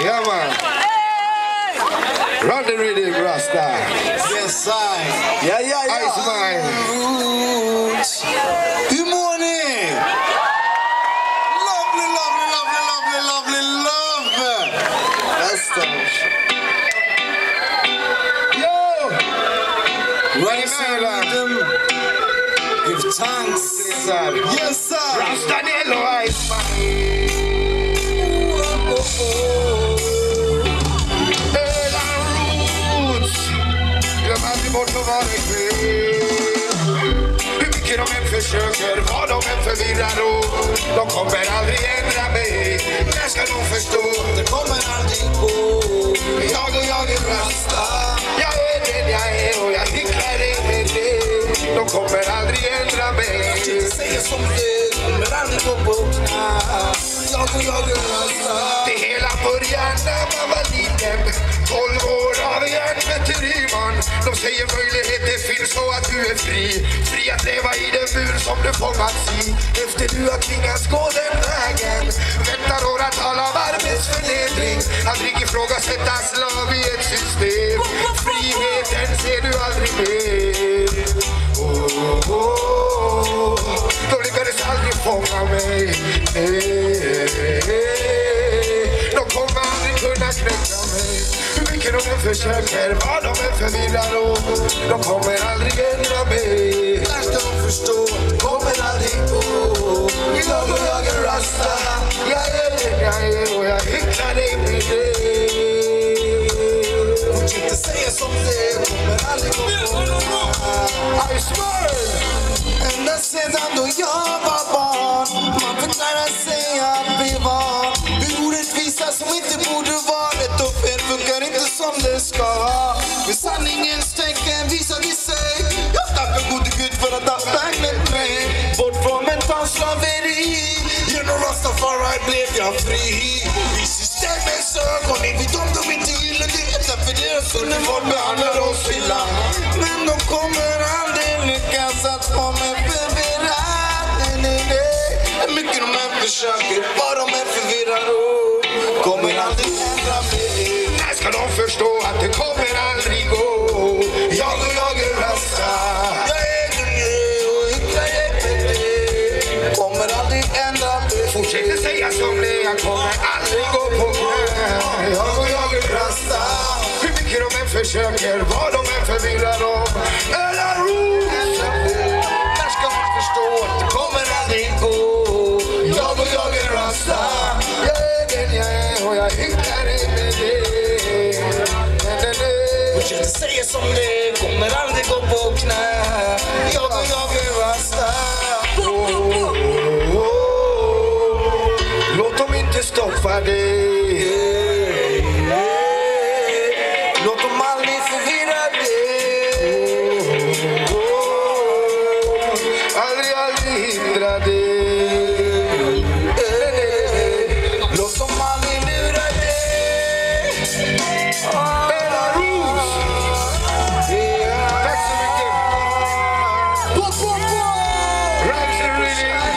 Yeah, man. Run the Rasta. Yes, I. Yeah, yeah, yeah. Ice mine. Good morning. Lovely, lovely, lovely, lovely, lovely, love. That's. Yo! Right, Ireland. Give thanks. Yes, sir. Yes, sir. Rasta, the Ice. Bort att vara. Hur mycket de än försöker, vad de än förvirrar och de kommer aldrig ändra mig. Jag ska nog förstå? Det kommer aldrig gå. Jag och jag är rasta. Jag är den jag är och jag hycklar inte det. De kommer aldrig ändra mig. Jag säger som det kommer aldrig gå bort. Jag och jag är rasta. Det hela börjar när man var liten. 12 år. De säger möjligheter finns så att du är fri. Fri att leva i den mur som du fångats i. Efter du har tvingats gå den vägen. Väntar åratal av arbetsförnedring. Aldrig ifrågasätta slav i ett system. Friheten ser du aldrig mer. Oh, oh, oh. De lyckades aldrig fånga mig. Nej. De kommer aldrig kunna knäcka mig. Hur de försöker, vad de är förvirrade om. de kommer aldrig ändra mig. Värst de förstå? Kommer aldrig gå. Idag går jag en rasta. Jag är den jag är och jag hycklar inte det. Fortsätter säga som det är, kommer aldrig gå I swear! Ända sedan då jag var barn Man fick lära sig att bli van Vi orättvisa som inte borde som det ska Men sanningens tecken visar vi sig. Jag tackar gode gud för att han väglett mig. Bort från mentalslaveri Genom Rastafari blev jag fri. I systemets ögon är vi de de inte gillar Det. Är därför deras uniform behandlar oss illa. Men de kommer aldrig lyckas att få mig förvirrad. Nej, nej, nej. Hur mycket de än försöker, vad de än förvirrar oh, Kommer aldrig förstå att det kommer aldrig gå? Jag och jag är rasta. Jag är den och hycklar inte är Kommer aldrig ändra mig Fortsätter säga som det är, jag kommer aldrig gå på knä. Jag och jag är rasta. Hur mycket de än försöker, vad de än förvirrar om. Eller roots. När ska man förstå att det kommer aldrig gå Jag och jag är rasta. Jag är den jag är säga som det kommer aldrig gå på knä. Jag och jag är rasta. Låt dem inte stoppa dig. really